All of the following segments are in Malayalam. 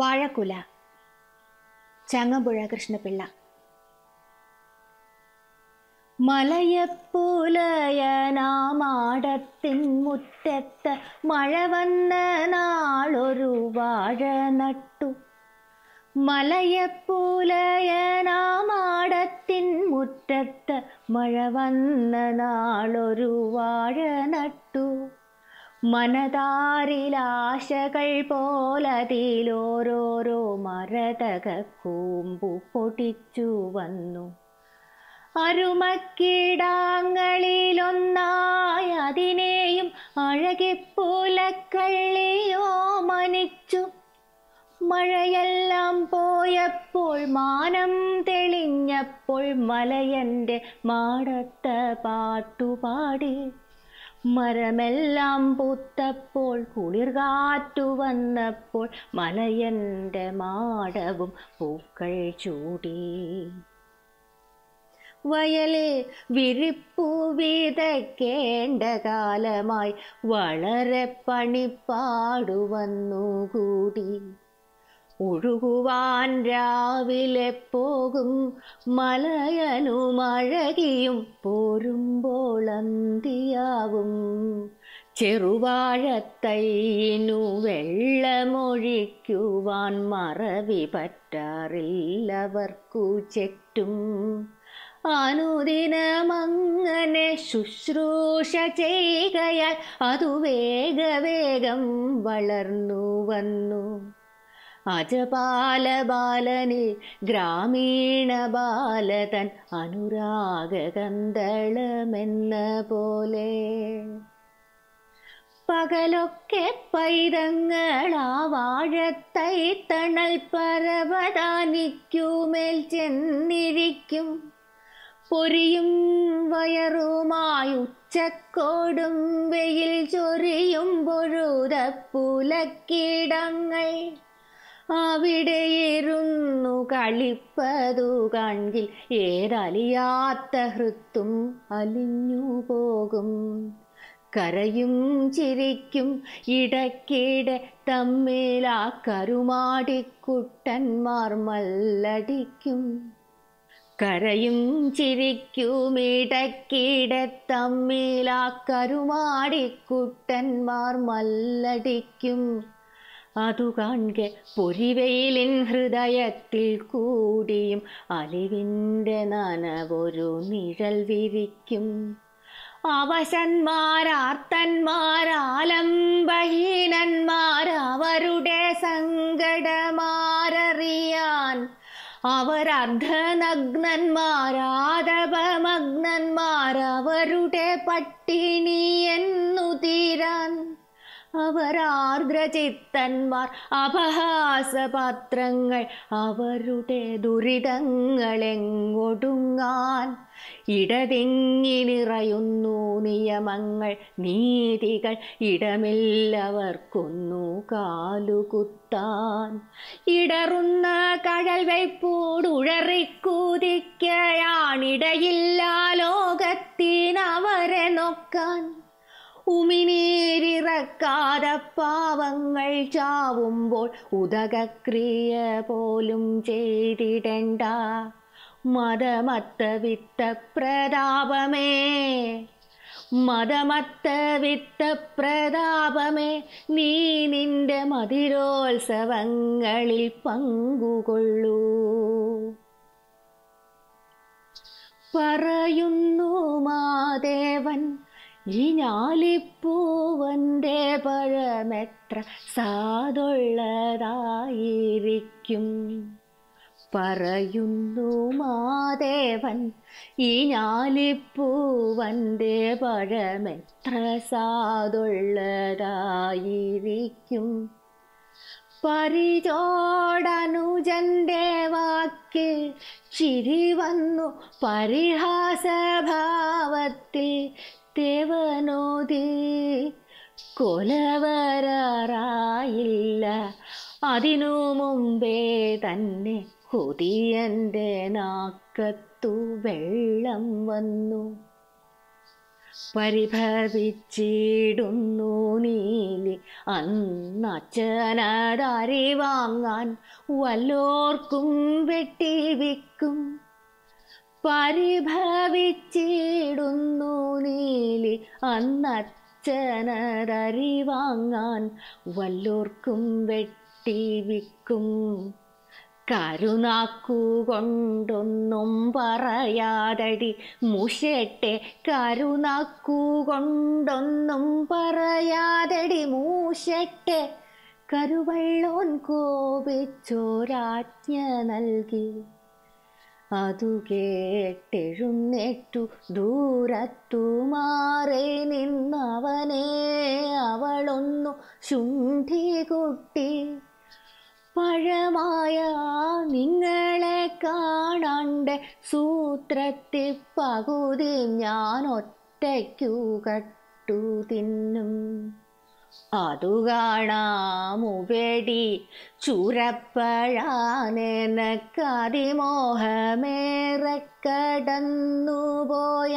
വാഴക്കുല. ചങ്ങമ്പുഴ കൃഷ്ണപിള്ള മലയപ്പുലയനാമാടത്തിൻ മുറ്റത്ത് മഴ വന്ന നാളൊരു വാഴ നട്ടു. മലയപ്പുലയനാമാടത്തിൻ മുറ്റത്ത് മഴ വന്ന നാളൊരു വാഴ നട്ടു. മനതാരിലാശകൾ പോലതിലോരോരോ മരതക കൂമ്പു പൊടിച്ചു വന്നു. അരുമക്കിടാങ്ങളിലൊന്നായ അതിനെയും അഴകിപ്പുലക്കള്ളിയോ മനിച്ചു. മഴയെല്ലാം പോയപ്പോൾ മാനം തെളിഞ്ഞപ്പോൾ മലയന്റെ മാടത്ത പാട്ടുപാടി. മരമെല്ലാം പൂത്തപ്പോൾ കുളിർകാറ്റു വന്നപ്പോൾ മലയന്റെ മാടവും പൂക്കൾ ചൂടി. വയലിൽ വിരിപ്പു വിതയ്ക്കേണ്ട കാലമായി വളരെ പണിപ്പാടുവന്നുകൂടി ഒഴുകുവാൻ രാവിലെ പോകും മലയനുമഴകിയും പോരുമ്പോൾ അന്തിയാവും. ചെറുവാഴത്തൈനു വെള്ളമൊഴിക്കുവാൻ മറവി പറ്റാറില്ലവർക്കു ചെറ്റും. അനുദിനമങ്ങനെ ശുശ്രൂഷ ചെയ്യുകയാൽ അതു വേഗവേഗം വളർന്നു വന്നു. അജപാല ബാലനിൽ ഗ്രാമീണ ബാലതൻ അനുരാഗകന്തളമെന്ന പോലെ. പകലൊക്കെ പൈതങ്ങളാവാഴത്തൈ തണൽ പരവതാനിക്കുമേൽ ചെന്നിരിക്കും. പൊരിയും വയറുമായി ഉച്ചക്കോടും വെയിൽ ചൊരിയുമ്പൊഴുതപ്പുലക്കിടങ്ങൾ അവിടെയിരുന്നു കളിപ്പതു കാൺകിൽ. ഏതലിയാത്ത ഹൃത്തും അലിഞ്ഞു പോകും. കരയും ചിരിക്കും ഇടയ്ക്കിടെ തമ്മിലാ കരുമാടിക്കുട്ടന്മാർ മല്ലടിക്കും. കരയും ചിരിക്കും ഇടയ്ക്കിടെ തമ്മിലാ കരുമാടിക്കുട്ടന്മാർ മല്ലടിക്കും. അതു കാൺകെ പൊരിവെയിലിൻ ഹൃദയത്തിൽ കൂടിയും അലിവിന്റെ നനവൊരു നിഴൽ വിരിക്കും. അവശന്മാരാർത്തന്മാരാലംബഹീനന്മാരവരുടെ സങ്കടമാരറിയാൻ അവരർദ്ധനഗ്നന്മാരാദപമഗ്നന്മാരവരുടെ പട്ടിണി എന്നു തീരാൻ അവരാർദ്രചിത്തന്മാർ അപഹാസപാത്രങ്ങൾ അവരുടെ ദുരിതങ്ങളെങ്ങൊടുങ്ങാൻ. ഇടതിങ്ങി നിറയുന്നു നിയമങ്ങൾ നീതികൾ ഇടമില്ലവർക്കൊന്നു കാലുകുത്താൻ. ഇടറുന്ന കഴൽ വയ്പൂടുഴറിക്കൂതിക്കയാണിടയില്ല ലോകത്തിനവരെ നോക്കാൻ. ഉമിനീരിറക്കാതെ പാവങ്ങൾ ചാവുമ്പോൾ ഉദകക്രിയ പോലും ചെയ്തിടണ്ട. മതമത്ത വിത്ത പ്രതാപമേ മതമത്ത വിത്ത പ്രതാപമേ നീ നിന്റെ മതിരോത്സവങ്ങളിൽ പങ്കുകൊള്ളൂ. പറയുന്നു മാദേവൻ ഈ ഞാലിപ്പൂവന്റെ പഴമെത്ര സാതുള്ളതായിരിക്കും പറയുന്നു മാദേവൻ ഈ ഞാലിപ്പൂവന്റെ പഴമെത്ര സാതുള്ളതായിരിക്കും പരിചോടനുജന്റെ വാക്കിൽ ചിരി വന്നു പരിഹാസഭാവത്തിൽ ദേവനോദി കൊലവരായില്ല അതിനു മുമ്പേ തന്നെ ഹുതിയന്റെ നാക്കത്തു വെള്ളം വന്നു. പരിഭവിച്ചിടുന്നു നീലി അന്നച്ഛനതരി വാങ്ങാൻ വല്ലോർക്കും വെട്ടിവിക്കും പരിഭവിച്ചിടുന്നു നീലി അന്നച്ചനറിവാങ്ങാൻ വല്ലോർക്കും വെട്ടിവിക്കും കരുനാക്കുകൊണ്ടൊന്നും പറയാതടി മൂശട്ടെ കരുനാക്കുകൊണ്ടൊന്നും പറയാതടി മൂശട്ടെ. കരുവള്ളോൻ കോപിച്ചോരാജ്ഞ നൽകി. അതു കേട്ടെഴുന്നേറ്റു. ദൂരത്തു മാറി നിന്നവനെ അവളൊന്നു ശുണ്ഠി കുട്ടി പഴമായ നിങ്ങളെ കാണാണ്ട്? സൂത്രത്തി പകുതി ഞാൻ ഒറ്റയ്ക്കു കട്ടു തിന്നും. അതു കാണാമുപടി ചുരപ്പഴാനെനക്കതിമോഹമേറെ കടന്നുപോയ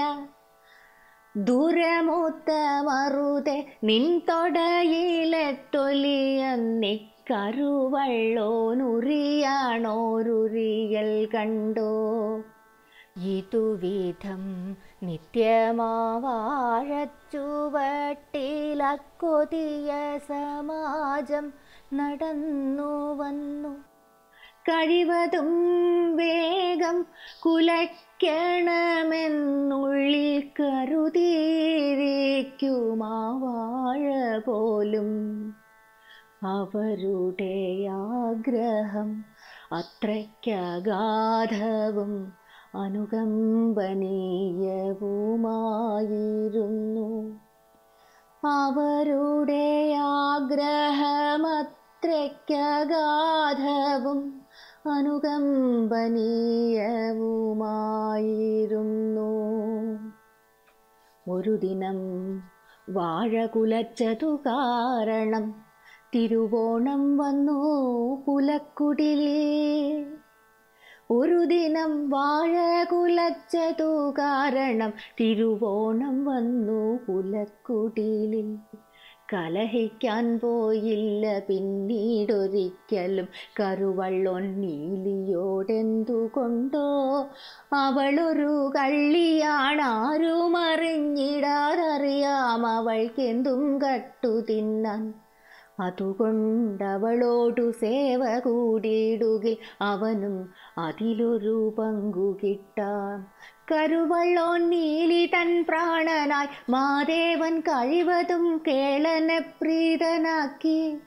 ദുരമൂത്ത മറുതെ നിൻ തൊടയിലെ തൊലിയന്നി കരുവള്ളോനുറിയാണോരുറിയൽ കണ്ടോ. ഇതുവിധം നിത്യമാവാഴച്ചുവട്ടിലക്കൊതിയ സമാജം നടന്നു വന്നു. കഴിവതും വേഗം കുലയ്ക്കണമെന്നുള്ളിൽ കരുതിയിരിക്കുമാവാഴ പോലും. അവരുടെ ആഗ്രഹം അത്രയ്ക്കഗാധവും അനുകമ്പനീയവുമായിരുന്നു. അവരുടെ ആഗ്രഹമത്രയ്ക്കഗാധവും അനുകമ്പനീയവുമായിരുന്നു. ഒരു ദിനം വാഴ കുലച്ചതു കാരണം തിരുവോണം വന്നു പുലക്കുടിലേ. ഒരു ദിനം വാഴ കുലച്ചതു കാരണം തിരുവോണം വന്നു കുലക്കുടിലിൽ. കലഹിക്കാൻ പോയില്ല പിന്നീടൊരിക്കലും. കരുവള്ളോൻ നീലിയോടെന്തുകൊണ്ടോ അവളൊരു കള്ളിയാണാരും അറിഞ്ഞിടാതറിയാം അവൾക്കെന്തും കട്ടു തിന്നാൻ അതുകൊണ്ടവളോടു സേവ കൂടിയിടുകിൽ അവനും അതിലൊരു പങ്കു കിട്ടാം. കരുവള്ളോൻ നീലി തൻ പ്രാണനായി മാദേവൻ കഴിവതും കേളനെ പ്രീതനാക്കി.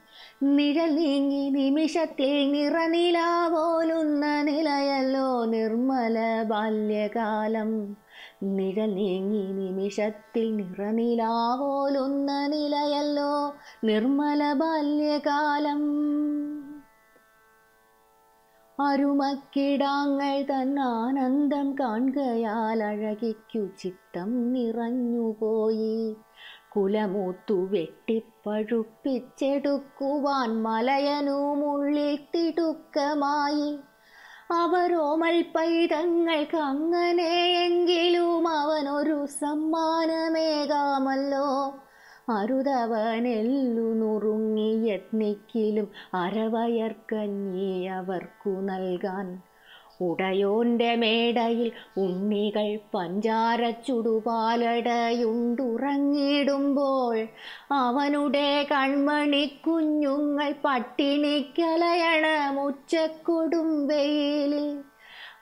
നിഴൽ നീങ്ങി നിമിഷത്തിൽ നിറനിലാവോലുന്ന നിലയല്ലോ നിർമ്മല ബാല്യകാലം. നിഴൽ നീങ്ങി നിമിഷത്തിൽ നിറനിലാവോലുന്ന നിലയല്ലോ നിർമ്മല ബാല്യകാലം. അരുമക്കിടാങ്ങൾ തൻ ആനന്ദം കാണുകയാൽ അഴകിക്കു ചിത്തം നിറഞ്ഞുപോയി. കുലമൂത്തു വെട്ടിപ്പഴുപ്പിച്ചെടുക്കുവാൻ മലയനുമുള്ളിൽ തിടുക്കമായി. അവരോമൽ പൈതങ്ങൾക്ക് അങ്ങനെയെങ്കിലും അവനൊരു സമ്മാനമേകാമല്ലോ. അരുതവനെല്ലു നുറുങ്ങി യത്നിക്കിലും അരവയർക്കഞ്ഞി അവർക്കു നൽകാൻ ഉടയോന്റെ മേടയിൽ ഉണ്ണികൾ പഞ്ചാര ചുടുപാലടയുണ്ടുറങ്ങിടുമ്പോൾ അവനുടെ കൺമണി കുഞ്ഞുങ്ങൾ പട്ടിണിക്കലയണ മുച്ചക്കൊടും വെയിലിൽ.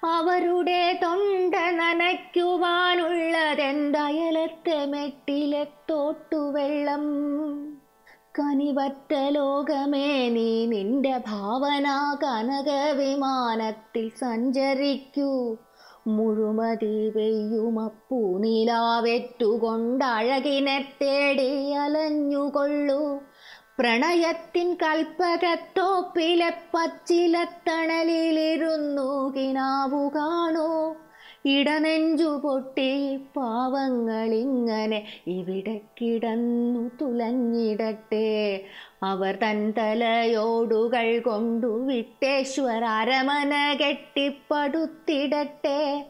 അവരുടെ തൊണ്ട നനയ്ക്കുവാനുള്ളതെന്തയലത്തെ മെട്ടിലെ തോട്ടുവെള്ളം. കനിവറ്റ ലോകമേ നീ നിന്റെ ഭാവന കനക വിമാനത്തിൽ സഞ്ചരിക്കൂ. മുഴുമതി പെയ്യുമപ്പൂ നിലാവെറ്റുകൊണ്ടഴകിനെ തേടി അലഞ്ഞുകൊള്ളൂ. പ്രണയത്തിൻ കൽപ്പകത്തോപ്പിലെ പച്ചിലത്തണലിലിരുന്നു കിനാവു കാണൂ ഇടനെഞ്ചു പൊട്ടി പാവങ്ങളിങ്ങനെ ഇവിടെ കിടന്നു തുലഞ്ഞിടട്ടെ. അവർ തൻ തലയോടുകൾ കൊണ്ടു വിട്ടേശ്വര അരമന കെട്ടിപ്പടുത്തിടട്ടെ.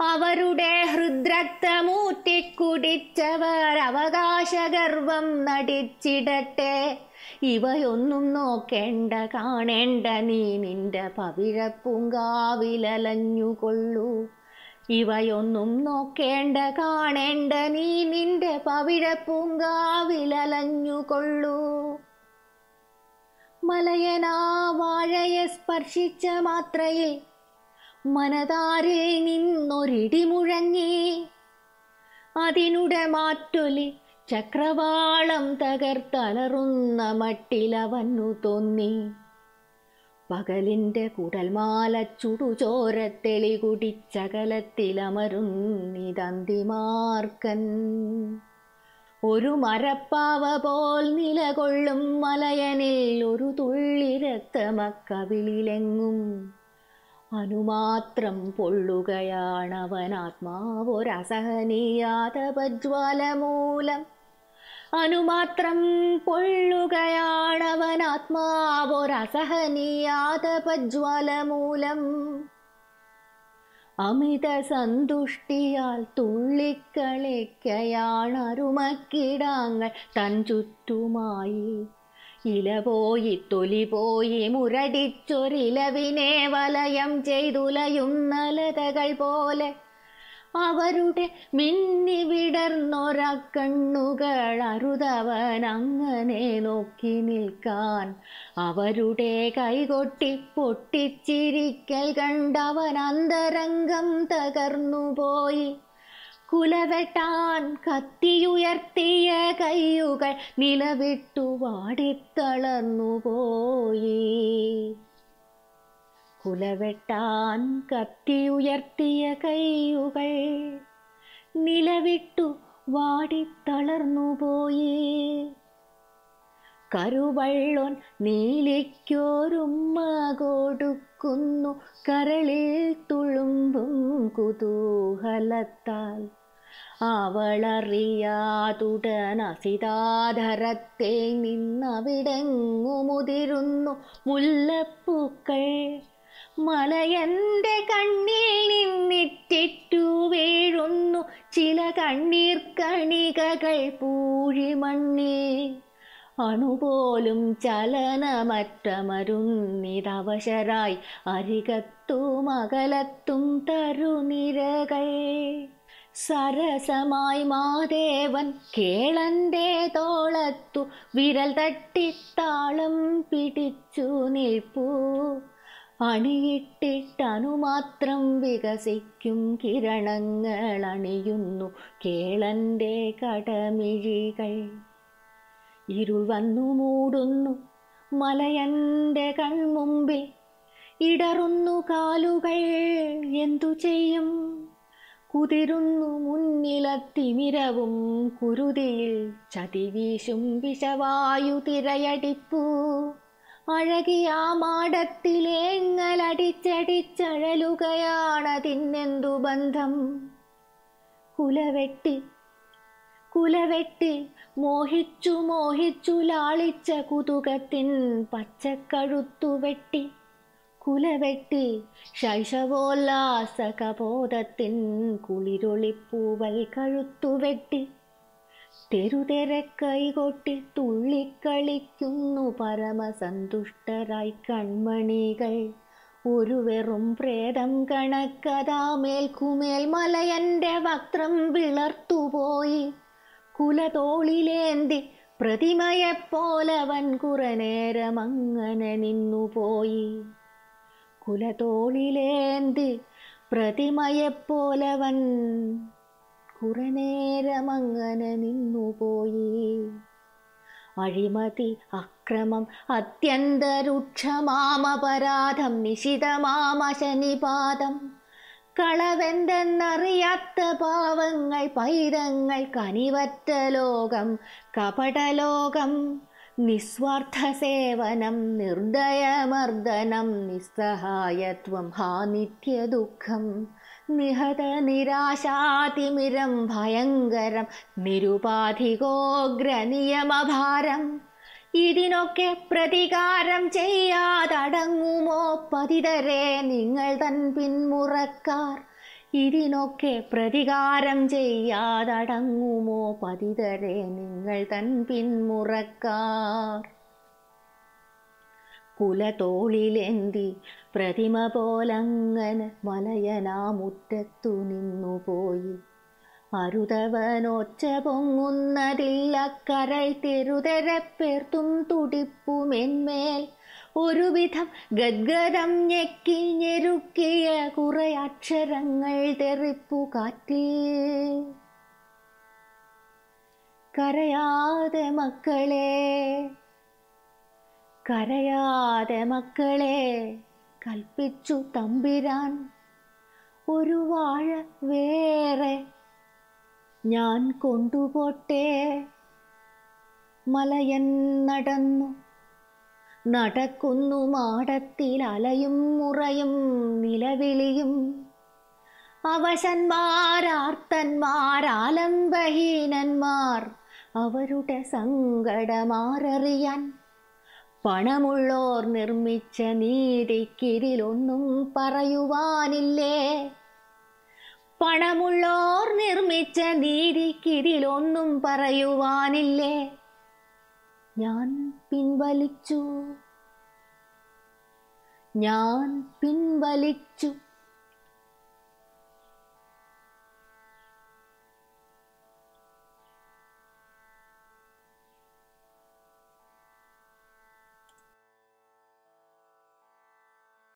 അവരുടെ ഹൃദ്രക്തമൂറ്റിക്കുടിച്ചവർ അവകാശഗർവം നടിച്ചിടട്ടെ. ഇവയൊന്നും നോക്കേണ്ട കാണേണ്ട നീ നിന്റെ പവിഴപ്പൂങ്കാവിലലഞ്ഞുകൊള്ളൂ ഇവയൊന്നും നോക്കേണ്ട കാണേണ്ട നീ നിന്റെ പവിഴപ്പൂങ്കാവിലലഞ്ഞുകൊള്ളൂ മലയനാ വാഴയെ സ്പർശിച്ച മാത്രയിൽ മനതാരിൽ നിന്നൊരിടി മുഴങ്ങി അതിനുടെ മാറ്റൊലി ചക്രവാളം തകർത്തലറുന്ന മട്ടിലവന്നു തോന്നി. പകലിന്റെ കുടൽമാല ചുടുചോരത്തെളി കുടിച്ചകലത്തിലമരുന്നിതന്തിമാർക്കൻ ഒരു മരപ്പാവ പോൽ നിലകൊള്ളും മലയനിൽ ഒരു തുള്ളി രക്തമക്കവിളിലെങ്ങും അനുമാത്രം പൊള്ളുകയാണവനാത്മാവൊരസഹനീയാതപജ്വാല മൂലം അനുമാത്രം പൊള്ളുകയാണവനാത്മാവൊരസഹനീയാതപജ്വാല മൂലം അമിത സന്തുഷ്ടിയാൽ തുള്ളിക്കളിക്കയാണരുമക്കിടാങ്ങൾ. തൻ ചുറ്റുമായി ഇല പോയി തൊലി പോയി മുരടിച്ചൊരിലവിനെ വലയം ചെയ്തുലയും നലതകൾ പോലെ അവരുടെ മിന്നി വിടർന്നൊരാ കണ്ണുകൾ അരുതവൻ അങ്ങനെ നോക്കി നിൽക്കാൻ. അവരുടെ കൈകൊട്ടി പൊട്ടിച്ചിരിക്കൽ കണ്ടവൻ അന്തരംഗം തകർന്നുപോയി. കുലവെട്ടാൻ കത്തിയുയർത്തിയ കൈയുകൾ നിലവിട്ടു വാടിത്തളർന്നുപോയി. കുലവെട്ടാൻ കത്തിയുയർത്തിയ കൈയുകൾ നിലവിട്ടു പോയി. കരുവള്ളോൻ നീലിക്കോരുമ്മ കൊടുക്കുന്നു കരളിൽ തുളുമ്പും കുതൂഹലത്താൽ. അവളറിയാതുടനസിതാധരത്തെ നിന്നവിടെങ്ങു മുതിരുന്നു മുല്ലപ്പൂക്കൾ. മലയന്റെ കണ്ണിൽ നിന്നിട്ടിട്ടു വീഴുന്നു. ചില കണ്ണീർ കണികകൾ പൂഴിമണ്ണി അണുപോലും ചലനമറ്റ മരുന്നിരവശരായി അരികത്തും അകലത്തും തരുനിരകൾ. സരസമായി മാദേവൻ കേളന്റെ തോളത്തു വിരൽ തട്ടിത്താളം പിടിച്ചു നിൽപ്പൂ. അണിയിട്ടിട്ടനുമാത്രം വികസിക്കും കിരണങ്ങൾ അണിയുന്നു കേളന്റെ കടമിഴികൾ. ഇരുൾ വന്നു മൂടുന്നു മലയന്റെ കൺമുമ്പിൽ. ഇടറുന്നു കാലുകൾ എന്തു ചെയ്യും? കുതിരുന്നു മുന്നിലത്തിമിരവും കുരുതിയിൽ ചതിവീശും വിഷവായു തിരയടിപ്പൂ. അഴകിയ മാടത്തിലേങ്ങലടിച്ചടിച്ചഴലുകയാണതിന്നെന്തു ബന്ധം? കുലവെട്ടി കുലവെട്ടി മോഹിച്ചു മോഹിച്ചു ലാളിച്ച കുതുകത്തിൻ പച്ചക്കഴുത്തു വെട്ടി. കുലവെട്ടി ശൈശവോല്ലാസകബോധത്തിൻ കുളിരൊളിപ്പൂവൽ കഴുത്തുവെട്ടി തെരുതെരെ കൈകൊട്ടി തുള്ളിക്കളിക്കുന്നു പരമസന്തുഷ്ടരായി കൺമണികൾ. ഒരു വെറും പ്രേതം കണക്കതാ മേൽക്കുമേൽ മലയന്റെ വക്രം വിളർത്തുപോയി. കുലതോളിലേന്തി പ്രതിമയെപ്പോലവൻ കുറെ നേരം അങ്ങനെ നിന്നുപോയി. കുലതോളിലേന്തി പ്രതിമയെപ്പോലവൻ കുറെ നേരം അങ്ങനെ നിന്നുപോയി അഴിമതി അക്രമം അത്യന്തരുക്ഷമാമപരാധം നിശിതമാമശനിപാതം കളവെന്തെന്നറിയാത്ത പാവങ്ങൾ പൈതങ്ങൾ കനിവറ്റ ലോകം കപടലോകം നിസ്വാർത്ഥ സേവനം നിർദയമർദ്ദനം നിസ്സഹായത്വം ഹാ നിത്യദുഃഖം നിഹത നിരാശാതിമിരം ഭയങ്കരം നിരുപാധികോഗ്രനിയമഭാരം. ഇതിനൊക്കെ പ്രതികാരം ചെയ്യാതടങ്ങുമോ പതിതരെ നിങ്ങൾ തൻ പിന്മുറക്കാർ ഇതിനൊക്കെ പ്രതികാരം ചെയ്യാതടങ്ങുമോ പതിതരെ നിങ്ങൾ തൻ പിന്മുറക്കാർ കുലതോളിലെന്തി പ്രതിമ പോലങ്ങനെ മലയനാമുറ്റത്തു നിന്നുപോയി. പൊങ്ങുന്നതില്ല കരൈ തെരുതെരപ്പേർത്തും തുടിപ്പുമെന്മേൽ ഒരുവിധം ഗദ്ഗതം ഞെക്കി ഞെരുക്കിയ കുറെ അക്ഷരങ്ങൾ തെറിപ്പു കാറ്റിൽ. കരയാതെ മക്കളെ കരയാതെ മക്കളെ കൽപ്പിച്ചു തമ്പിരാൻ. ഒരു വാഴ വേറെ ഞാൻ കൊണ്ടുപോട്ടെ. മലയൻ നടന്നു. നടക്കുന്നു മാടത്തിൽ അലയും മുറയും നിലവിളിയും. അവശന്മാരാർത്തന്മാരാലംബഹീനന്മാർ അവരുടെ സങ്കടമാററിയാൻ പണമുള്ളോർ നിർമ്മിച്ച നീതിക്കിരിലൊന്നും പറയുവാനില്ലേ? പണമുള്ളോർ നിർമ്മിച്ച നീതിക്കിരിലൊന്നും പറയുവാനില്ലേ? ഞാൻ പിൻവലിച്ചു. ഞാൻ പിൻവലിച്ചു.